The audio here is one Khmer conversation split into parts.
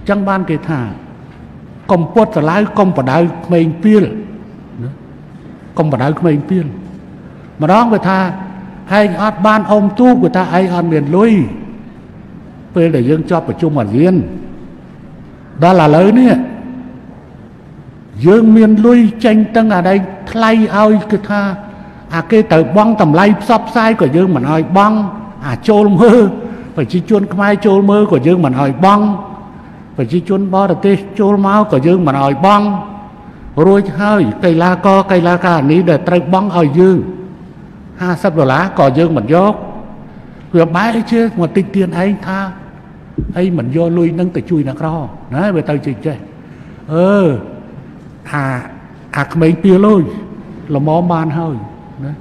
អញ្ចឹងបានគេថាកុំពុតស្រឡៅកុំបដៅក្មេងពីលណាកុំបដៅក្មេងពីលម្ដងវាថាឯងអត់បានអុំទូកវាថាឯងអត់មានលុយពេលដែលយើងជាប់ប្រជុំអាស៊ានដល់ឥឡូវនេះយើងមានលុយចេញទាំងអាដៃថ្លៃឲ្យគឺថាអាគេត្រូវបង់តម្លៃផ្សព្វផ្សាយក៏យើងមិនឲ្យបង់អាចូលមើលប្រជាជនខ្មែរចូលមើលក៏យើងមិនឲ្យបង់ ប្រជាជនបរទេសចូលមកក៏យើងមិនឲ្យបង់រួចហើយកីឡាករកីឡាកានេះដែលត្រូវបង់ឲ្យយើង50ដុល្លារក៏យើងមិនយកវាបែរជាមកតិចទៀនឯងថាអីមិនយកលុយនឹងទៅជួយអ្នកក្រណាវាទៅចេះចេះអឺថាអាក្មេងពីលុយល្មមបានហើយណា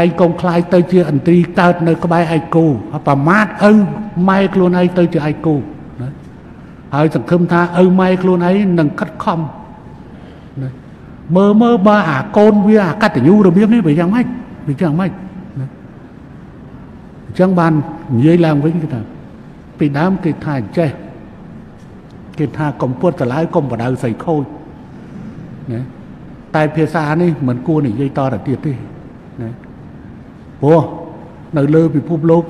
ឯងកុំខ្លាយទៅជាអន្ត្រីកើតនៅក្បែរឯកគោប្រមាថឪម៉ែខ្លួនឯងទៅជាឯកគោណា ហើយសង្ឃឹមថាឪម៉ែខ្លួនឯងនឹងខិតខំណាមើលមើលបើអាកូនវាអាកតញ្ញូរបៀបនេះវាយ៉ាងម៉េចវាយ៉ាងម៉េចណាអញ្ចឹងបាននិយាយឡើងវិញគឺថាពីដើមគេថាចេះគេថាកំពុតតឡាយកុំបដៅស្អីខូចណាតែភាសានេះមិនគួរនិយាយតទៅទៀតទេណាព្រោះនៅលើពិភពលោក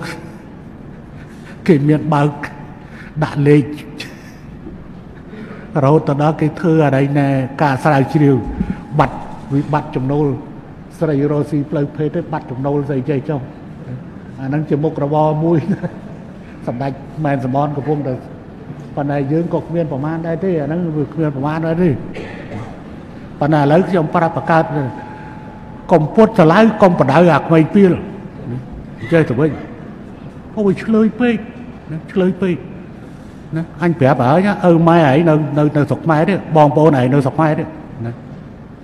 គេមានបើកដាក់លេខ រហូតទៅដល់គេធ្វើអីណែការស្រាវជ្រាវបាត់វិបត្តិចំណូលស្រីរស់ស៊ីផ្លូវភេទទេបាត់ចំណូលស្អីចេះចុះអាហ្នឹងជាមុខរបរមួយសម្ដេចម៉ែនសមនកំពុងតែប៉ុន្តែយើងក៏គ្មានប្រមាណដែរទេអាហ្នឹងវាគ្មានប្រមាណដែរទេប៉ុន្តែឥឡូវខ្ញុំប្រាប់បកើតកុំពុតឆ្លៅកុំបដៅអាក្មេងពីលចេះទៅវិញអូវាឆ្លើយពេកណាឆ្លើយពេក ណាអញប្រាប់ហើយឪម៉ែឯងនៅនៅនៅស្រុកខ្មែរទេបងប្អូនឯងនៅស្រុកខ្មែរទេណា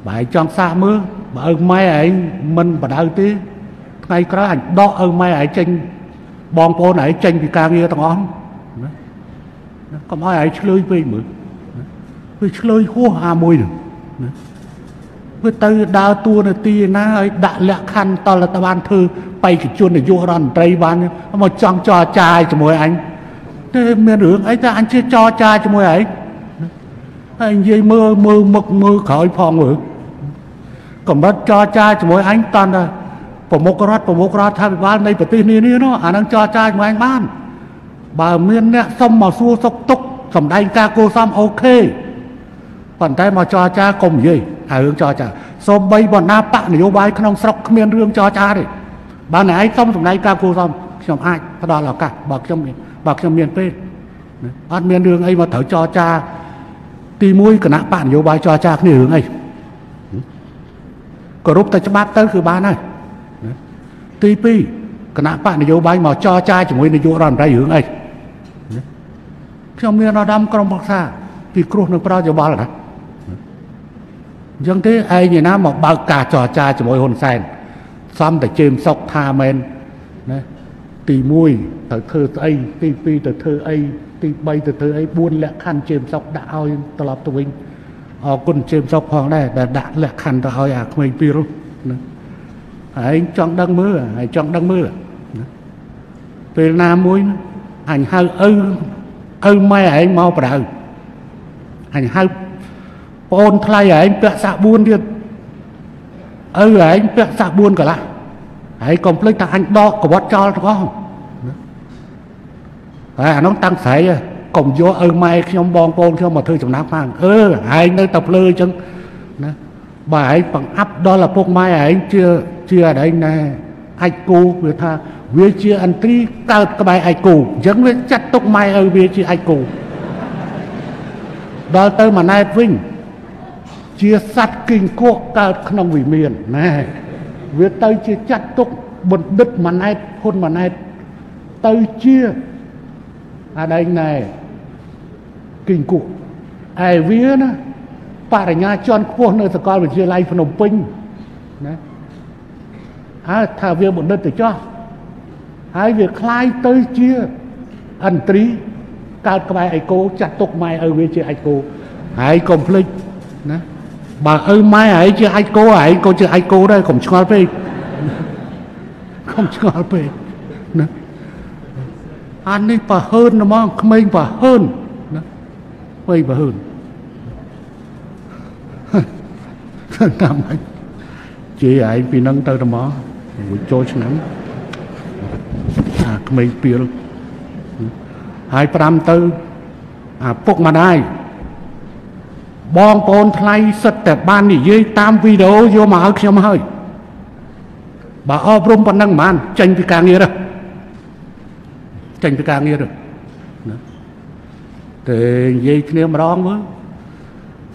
បើឯងចង់សាកមើលបើឪម៉ែឯងមិនបដៅទេថ្ងៃក្រោយអញដកឪម៉ែឯងចេញបងប្អូនឯងចេញពីការងារទាំងអស់ណាកុំឲ្យឯងឆ្លើយពេកមើលវាឆ្លើយហួសអាមួយហ្នឹងណាវាទៅដើរតួនាទីណាឲ្យដាក់លក្ខខណ្ឌតលតបានធ្វើបេក្ខជននាយករដ្ឋមន្ត្រីបានមកចង់ចរចាជាមួយអញ ទេមានរឿងអីតែអញជឿចរចាជាមួយឯងហើយនិយាយមើលមើលមុខមើលក្រោយផងមើលកម្រិតចរចាជាមួយអញតន់តែប្រមុខរដ្ឋប្រមុខរដ្ឋាភិបាលនៃប្រទេសនានានោះអានឹងចរចាជាមួយអញបាន បើមានអ្នកសុំមកសួរសុកទុកសំដែងការគួសមអូខេប៉ុន្តែមកចរចាកុំនិយាយហើយរឿងចរចាសូមបីបណ្ណាបកនយោបាយក្នុងស្រុកគ្មានរឿងចរចាទេបើអ្នកឯងសុំសម្ដែងការគួសមខ្ញុំអាចផ្ដល់ឱកាសបើខ្ញុំមាន បើខ្ញុំមានពេលអត់មានរឿងអីមកត្រូវចរចា ទី1គណៈបកនយោបាយចរចាគ្នារឿងអីគោរពតែច្បាប់ទៅគឺបានហើយទី2គណៈបកនយោបាយមកចរចាជាមួយនាយករដ្ឋមន្ត្រីរឿងអីខ្ញុំមានអាដាមក្រុមប្រឹក្សាពីគ្រោះនឹងប្រយោបល់ណាអញ្ចឹងទេឯងឯណាមកបើកការចរចាជាមួយហ៊ុនសែនសំតែជើមសុកថាមែនណា ទី1ត្រូវធ្វើស្អីទី2ទៅធ្វើអីទី3ទៅធ្វើអី4លក្ខខណ្ឌជើមសុកដាក់ឲ្យត្រឡប់ទៅវិញអរគុណជើមសុកផងដែរដែលដាក់លក្ខខណ្ឌទៅឲ្យអាក្មេងពីរនោះណាឯងចង់ដឹងមើលឯងចង់ដឹងមើលណាពេលណាមួយអញហៅឪឪម៉ែឯងមកប្រដៅអញហៅប្អូនថ្លៃឯងពាក់សាក់4ទៀតឪឯងពាក់សាក់4កន្លះហើយកុំភ្លេចថាអញដកកវត្តចោលទាំងអស់ ហើយអានោះតាំងស្រីកុំយកឪម៉ែខ្ញុំបងប្អូនខ្ញុំមកធ្វើចំណាំផងអឺឯងនៅតែភ្លើអញ្ចឹងណាបើឯងបង្អាប់ដល់ឪពុកម៉ែឯងជាជាអីណែអាចគូវាថាវាជាអន្ត្រីកើតក្បែរឯកគូអញ្ចឹងវាចាត់ទុកម៉ែឪវាជាឯកគូដល់ទៅម៉ណែតវិញជាសัตว์គិញគក់កើតក្នុងវិមានណែវាទៅជាចាត់ទុកបណ្ឌិតម៉ណែតហ៊ុនម៉ណែតទៅជា អាដែងណែគិញគក់ឯវាណាបរិញ្ញាជាន់ខ្ពស់នៅសាកលវិទ្យាល័យភ្នំពេញណាហើយថាវាបណ្ឌិតទៅចោះហើយវាคล้ายទៅជាអន្ត្រីកើតក្បែរអីគោចាត់ទុកម៉ែឪវាជាអាចគោហើយកុំភ្លេចណាបើឪម៉ែឯងជាអាចគោឯងក៏ជាអាចគោដែរកុំឆ្ងល់ពេកកុំឆ្ងល់ពេកណា អានេះប្រហើនហ្មងក្មេងប្រហើនណាវៃបើហឺនតាមហើយជាឯងពីនឹងទៅទៅមកមួយចូលឆ្នាំអាក្មេងពីលហើយ5ទៅអាពុកម្ដាយបងប្អូនថ្លៃសិតតែបាននិយាយតាមវីដេអូយកមកឲ្យខ្ញុំហើយបើអប់រំប៉ុណ្ណឹងមិនបានចេញពីការងារទៅ ចេញពីការងារទៅណាតែនិយាយគ្នាម្ដងមើល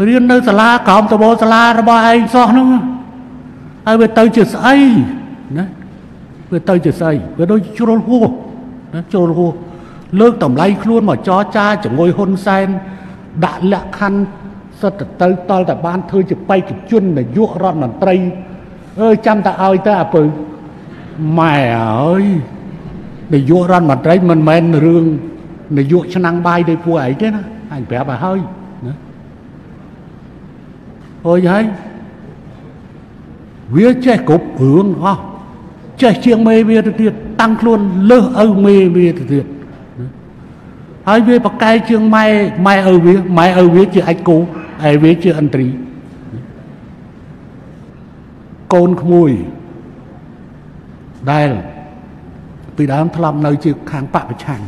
រៀននៅសាលាក្រោមតបសាលារបស់ឯងសោះហ្នឹងហើយវាទៅជាស្អីណាវាទៅជាស្អីវាដូចជ្រុលហួសណាជ្រុលហួសលើកតម្លៃខ្លួនមកចរចាជាមួយហ៊ុនសែនដាក់លក្ខខណ្ឌសិតទៅតល់តែបានធ្វើជាបេក្ខជននាយករដ្ឋមន្ត្រីអើយចាំតែឲ្យទៅអាពើម៉ែអើយ នាយករដ្ឋមន្ត្រីមិនមែនរឿងនាយកឆ្នាំងបាយដោយពួកឯងទេណាអញប្រាប់ឲ្យហើយណាហូចហើយវាចេះគ្រប់រឿងអស់ចេះជាងមេវាទៅទៀតតាំងខ្លួនលើសឪមេវាទៅទៀតហើយវាប្រកែកជាងម៉ែម៉ែឪវាម៉ែឪវាជាអាចគូហើយវាជាអន្ត្រីកូនក្មួយដែល ពីដើមធ្លាប់នៅជាខាងបពប្រឆាំង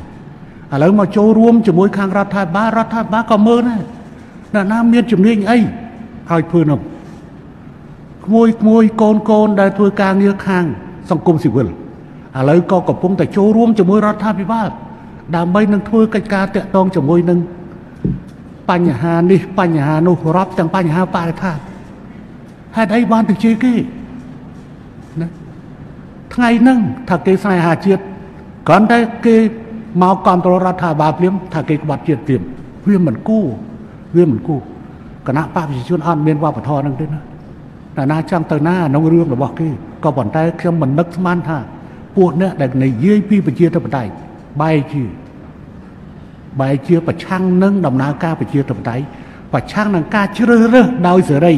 ឥឡូវមកចូលរួមជាមួយខាងរដ្ឋាភិបាលរដ្ឋាភិបាលក៏មើលដែរអ្នកណាមានជំនាញអីឲ្យធ្វើនោះក្មួយក្មួយកូនកូនដែលធ្វើការងារខាង សង្គមស៊ីវិលឥឡូវក៏កំពុងតែចូលរួមជាមួយរដ្ឋាភិបាលដើម្បីនឹងធ្វើកិច្ចការតាក់ទងជាមួយនឹងបញ្ហានេះបញ្ហានោះរាប់ទាំងបញ្ហាបរិស្ថានហេតុអីបានទៅជឿគេណា ថ្ងៃហ្នឹងថាគេស្នេហាជាតិគ្រាន់តែគេមកគ្រប់គ្រងរដ្ឋាភិបាលភ្លាមថាគេក្បត់ជាតិភ្លាមវាមិនគួរវាមិនគួរគណៈបព្វជិជនអត់មានវប្បធម៌ហ្នឹងទេណាតែណាចង់ទៅណាក្នុងរឿងរបស់គេក៏ប៉ុន្តែខ្ញុំមិននឹកស្មានថាពួកអ្នកដែលនិយាយពីប្រជាធិបតេយ្យបែរជាបែរជាប្រឆាំងនឹងដំណើរការប្រជាធិបតេយ្យប្រឆាំងនឹងការជ្រើសរើសដោយសេរី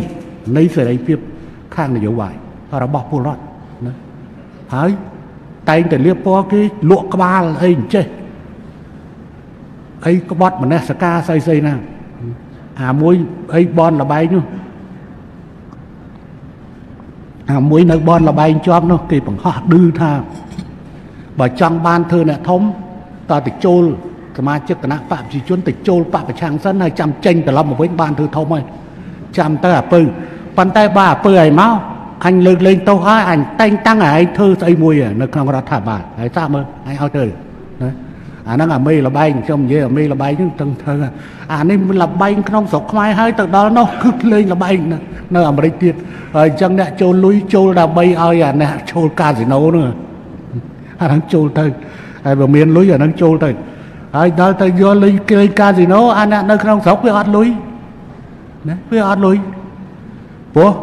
នៃសេរីភាពខាងនយោបាយរបស់ពលរដ្ឋណា ហើយតែងតែលៀបពណ៌គេលក់ក្បាលអីអញ្ចេះអីក្បត់មនសការស្អីស្អីណាអាមួយអីបនលបែងនោះអាមួយនៅបនលបែងជាប់នោះគេបង្ហោះឌឺថាបើចង់បានធ្វើអ្នកធំតើទៅចូលសមាជិកគណៈបកប្រជាជនទៅចូលបកប្រឆាំងសិនហើយចាំចេញត្រឡប់មកវិញបានធ្វើធំហើយចាំទៅអាពើប៉ុន្តែបើអាពើឲ្យមក អញលើកលែងទោសហើយអញតែងតាំងឲ្យឯងធ្វើស្អីមួយនៅក្នុងរដ្ឋាភិបាលហើយសាកមើលអញឲ្យទៅណាអាហ្នឹងអាមេលបែងខ្ញុំនិយាយអាមេលបែងហ្នឹងទាំងធ្វើអានេះលបែងក្នុងស្រុកខ្មែរហើយទៅដល់នោះគឺលេងលបែងនៅអាមេរិកទៀតហើយអញ្ចឹងអ្នកចូលលុយចូលដើម្បីឲ្យអាអ្នកចូលកាស៊ីណូហ្នឹងអាហ្នឹងចូលទៅហើយបើមានលុយអាហ្នឹងចូលទៅហើយដល់ទៅយកលុយគេកាស៊ីណូអាអ្នកនៅក្នុងស្រុកវាអត់លុយណាវាអត់លុយព្រោះ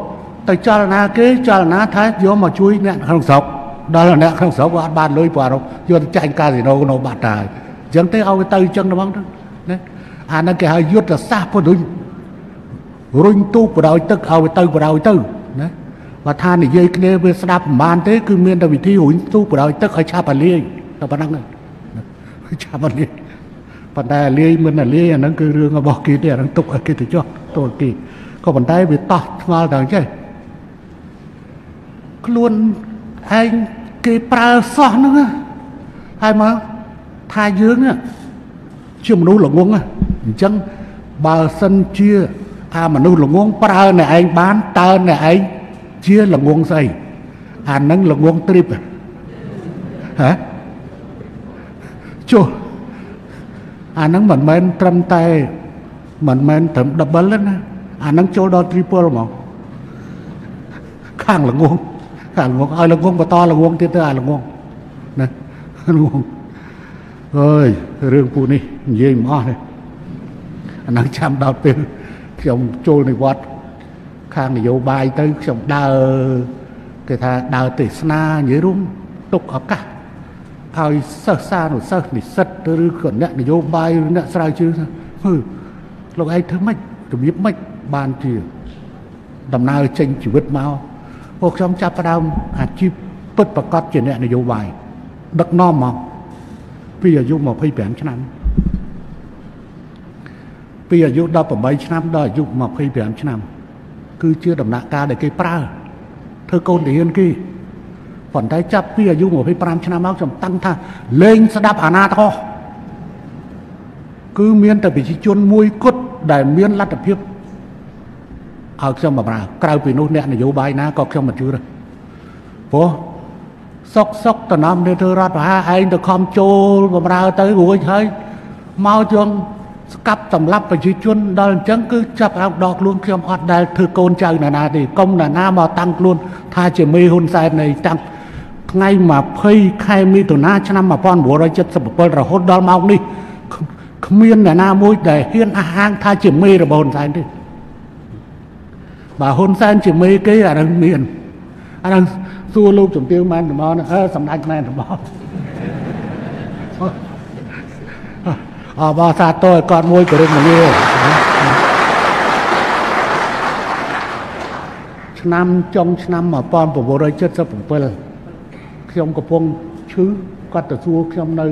ទៅចលនាគេចលនាថាយកមកជួយអ្នកក្នុងស្រុកដល់អ្នកក្នុងស្រុកក៏អត់បានលុយព្រោះយកទៅចាញ់កាស៊ីណូនៅបាត់តាអញ្ចឹងទេឲ្យទៅអញ្ចឹងហ្មងទៅណាអាហ្នឹងគេហៅយុទ្ធសាស្ត្រពុទ្ធរុញទូកបដ ாய் ទឹកឲ្យទៅបដ ாய் ទៅណាបើថានិយាយគ្នាវាស្ដាប់ប្រហែលទេគឺមានតែវិធីរុញទូកបដ ாய் ទឹកឲ្យឆាប់អាលាយតែប៉ុណ្្នឹងឆាប់អាលាយប៉ុន្តែអាលាយមិនអាលាយអាហ្នឹងគឺរឿងរបស់គេទេអាហ្នឹងទុកឲ្យគេទៅចោះទោះគេក៏ប៉ុន្តែវាតោះឆ្ងល់ដល់អញ្ចឹង ខ្លួនឯងគេប្រើសោះហ្នឹងហើយមកថាយើងជាមនុស្សល្ងងអញ្ចឹងបើសិនជាអាមនុស្សល្ងងប្រើអ្នកឯងបានតើអ្នកឯងជាល្ងងស្អីអាហ្នឹងល្ងងទ្រីបហ៎ចុះអាហ្នឹងមិនមែនត្រឹមតែមិនមែនត្រឹម double ទេណាអាហ្នឹងចូលដល់ triple ហ្មងខាងល្ងង ខាងល្ងងឲ្យល្ងងបន្តល្ងងទៀតទៅអាល្ងងណាល្ងងអើយរឿងពូនេះនិយាយមិនអស់ទេអាហ្នឹងចាំដល់ពេលខ្ញុំចូលនិវត្តខាងនយោបាយទៅខ្ញុំដើរគេថាដើរទេសនានិយាយរួមទុកឱកាសឲ្យសិស្សសានុសិស្សនិស្សិតឬក៏អ្នកនយោបាយឬអ្នកស្រាវជ្រាវថាហឺលោកឯងធ្វើម៉េចរបៀបម៉េចបានជាដំណើរចេញជីវិតមក ពួកខ្ញុំចាប់ផ្ដើមអាជីពពិតប្រកបជាអ្នកនយោបាយដឹកនាំមកពីអាយុ25ឆ្នាំពីអាយុ18ឆ្នាំដល់អាយុ25ឆ្នាំ គឺជាដំណាក់កាលដែលគេប្រើធ្វើកូនទាហានគេប៉ុន្តែចាប់ពីអាយុ25ឆ្នាំមកខ្ញុំតាំងថាលេងស្ដាប់អាណាធរគឺមានតែប្រជាជនមួយគត់ដែលមានលទ្ធភាព ឲ្យខ្ញុំបម្រើក្រៅពីនោះអ្នកនយោបាយណាក៏ខ្ញុំមិនជឿដែរព្រោះសុកសុកតំណំនេះធ្វើរដ្ឋប្រហារឯងទៅខំចូលបម្រើទៅរួចហើយមកជន់ស្កាប់សម្លាប់ប្រជាជនដល់អញ្ចឹងគឺចាប់អាដកខ្លួនខ្ញុំអត់ដែលធ្វើកូនចៅណាណាទេកុំណាណាមកតាំងខ្លួនថាជាមេហ៊ុនសែននៃតាំងថ្ងៃ20ខែមិថុនាឆ្នាំ1977រហូតដល់ម៉ោងនេះគ្មានអ្នកណាមួយដែលហ៊ានអះអាងថាជាមេរបស់ហ៊ុនសែនទេ បើហ៊ុនសែនជាមេគេអានឹងមានអានឹងសួរលោកជំទាវម៉ែនតំណអឺសម្ដេចម៉ែនតំអបអសាទរឲ្យគាត់មួយគោរពមលាឆ្នាំចុងឆ្នាំ1977ខ្ញុំកំពុងឈឺគាត់ទៅសួរខ្ញុំនៅ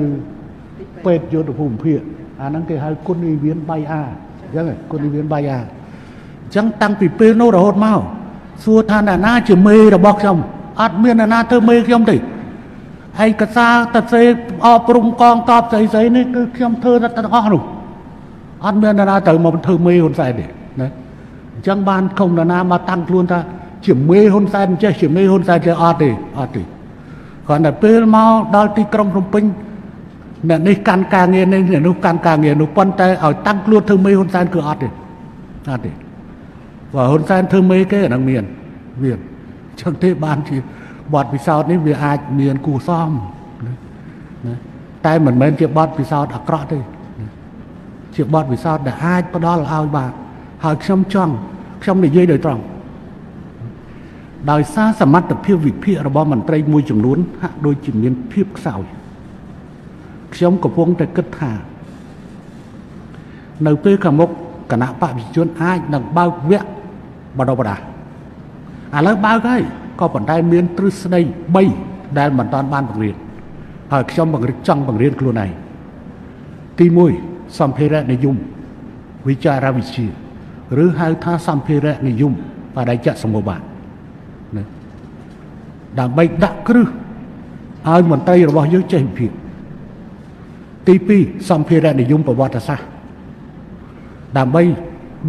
ពេទ្យយុទ្ធភូមិភាគអាហ្នឹងគេហៅគុណវិវៀនបាយអាអញ្ចឹងគុណវិវៀនបាយអា អញ្ចឹងតាំងពីពេលនោះរហូតមកសួរថាអ្នកណាជាមេរបស់ខ្ញុំអត់មានអ្នកណាធ្វើមេខ្ញុំទេឯកសារតសេអប់រំកងតបស្អីស្អីនេះគឺខ្ញុំធ្វើទាំងអស់នោះអត់មានអ្នកណាត្រូវមកធ្វើមេហ៊ុនសែនទេណាអញ្ចឹងបានខំអ្នកណាមកតាំងខ្លួនថាជាមេហ៊ុនសែនចេះជាមេហ៊ុនសែនចេះអត់ទេអត់ទេគ្រាន់តែពេលមកដល់ទីក្រុងភ្នំពេញអ្នកនេះកាន់ការងារនេះអ្នកនោះកាន់ការងារនោះប៉ុន្តែឲ្យតាំងខ្លួនធ្វើមេហ៊ុនសែនគឺអត់ទេអត់ទេ បើហ៊ុនសែនធ្វើមេគេអានឹងមានមានចឹងទេបានជាបទពិសោធន៍នេះវាអាចមានគួសមណាតែមិនមែនជាបទពិសោធន៍អាក្រក់ទេជាបទពិសោធន៍ដែលអាចផ្ដល់ឲ្យបាទហើយខ្ញុំចង់ខ្ញុំនិយាយដោយត្រង់ដោយសារសមត្ថភាពវិភាគរបស់មន្ត្រីមួយចំនួនហាក់ដូចជាមានភាពខ្សោយខ្ញុំកំពុងតែគិតថា នៅពេលខាងមុខគណៈបព្វជិជនអាចនឹងបើកវគ្គ បណ្ដុះបណ្ដាលឥឡូវបើកហើយក៏ប៉ុន្តែមានទ្រឹស្ដី3ដែលមិនតាន់បានបង្រៀនហើយខ្ញុំបង្រៀនចង់បង្រៀនខ្លួនឯងទី1សម្ភារៈនិយមវិចារវិទ្យាឬហៅថាសម្ភារៈនិយមបដិច្ចសមបាណាដើម្បីដាក់គ្រឹះឲ្យមន្ត្រីរបស់យើងចេះវិភាគទី2សម្ភារៈនិយមប្រវត្តិសាស្ត្រដើម្បី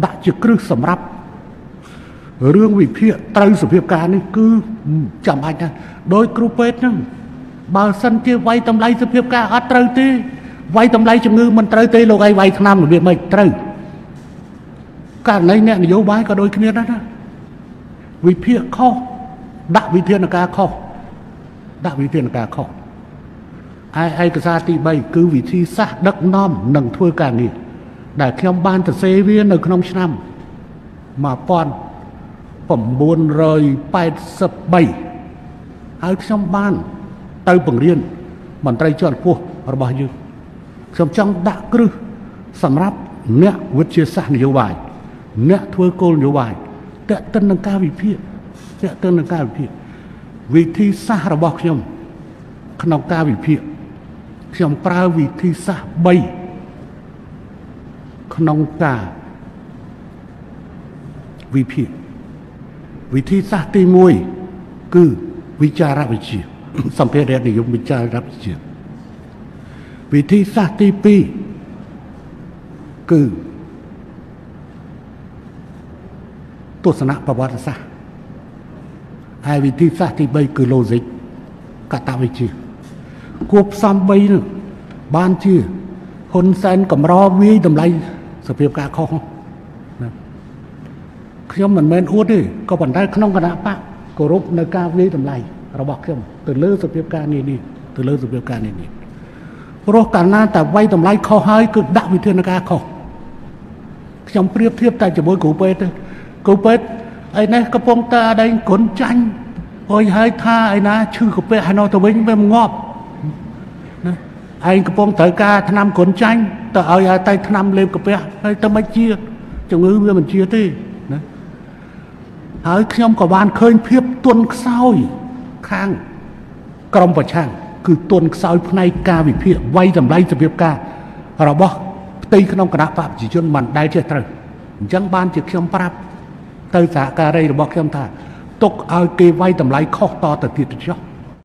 ដាក់ជាគ្រឹះសម្រាប់ រឿងវិភាគត្រូវសភាពការនេះគឺចាំបាច់ណាស់ដោយគ្រូពេទ្យហ្នឹងបើសិនជាវាយតម្លៃសភាពការអត់ត្រូវទេវាយតម្លៃជំងឺមិនត្រូវទេលោកឯងវាយថ្នាំរបៀបម៉េចត្រូវករណីអ្នកនយោបាយក៏ដូចគ្នាដែរណាវិភាគខុសដាក់វិធានការខុសដាក់វិធានការខុសឯឯកសារទី3គឺវិធីសាស្ត្រដឹកនាំនិងធ្វើការងារដែលខ្ញុំបានទៅសេវានៅក្នុងឆ្នាំ1000 983ហើយខ្ញុំបាន ទៅបង្រៀនមន្ត្រីជាន់ខ្ពស់របស់យើងខ្ញុំចង់ដាក់គ្រឹះសម្រាប់អ្នកវិទ្យាសាស្ត្រនយោបាយអ្នកធ្វើគោលនយោបាយតេតិននឹងការវិភាគតេតិននឹងការវិភាគវិធីសាស្ត្ររបស់ខ្ញុំ ក្នុងការវិភាគខ្ញុំប្រើវិធីសាស្ត្រ3ក្នុងការវិភាគ វិធីសាស្ត្រទី1គឺវិចារវិទ្យាសម្ភារៈនិយមវិចារវិទ្យាវិធីសាស្ត្រទី2គឺទស្សនៈប្រវត្តិសាស្ត្រហើយវិធីសាស្ត្រទី3គឺ logic កតវិជ្ជាគួបផ្សំ3នោះបានជាហ៊ុនសែនកម្រវាយតម្លៃសភាពការខុស ខ្ញុំមិនមែនអួតទេក៏ប៉ុន្តែក្នុងគណៈបកគោរពនៅការវាយតម្លៃរបស់ខ្ញុំទៅលើសភាពការនេះនេះទៅលើសភាពការនេះនេះព្រោះកាលណាតែវាយតម្លៃខុសហើយគឺដាក់វិធានការខុសខ្ញុំប្រៀបធៀបតែជាមួយគ្រូពេទ្យទេគ្រូពេទ្យអីនេះកំពុងតែអីគុណចាញ់ហួយហើយថាឯណាឈឺកាពះហើយនៅទៅវិញវាងាប់ណាឯងកំពុងត្រូវការថ្នាំគុណចាញ់ទៅឲ្យតែថ្នាំលេបកាពះហើយទៅមិនជាជំងឺវាមិនជាទេ ហើយខ្ញុំក៏បានឃើញភាពទន់ខ្សោយខាងក្រមប្រឆាំងគឺទន់ខ្សោយផ្នែកការវិភាគវាយតម្លៃសភាពការរបស់ផ្ទៃក្នុងគណៈបកប្រជាជនមិនដែលចេះត្រូវអញ្ចឹងបានជាខ្ញុំប្រាប់ទៅសហការីរបស់ខ្ញុំថាទុកឲ្យគេវាយតម្លៃខុសតទៅទៀតចុះ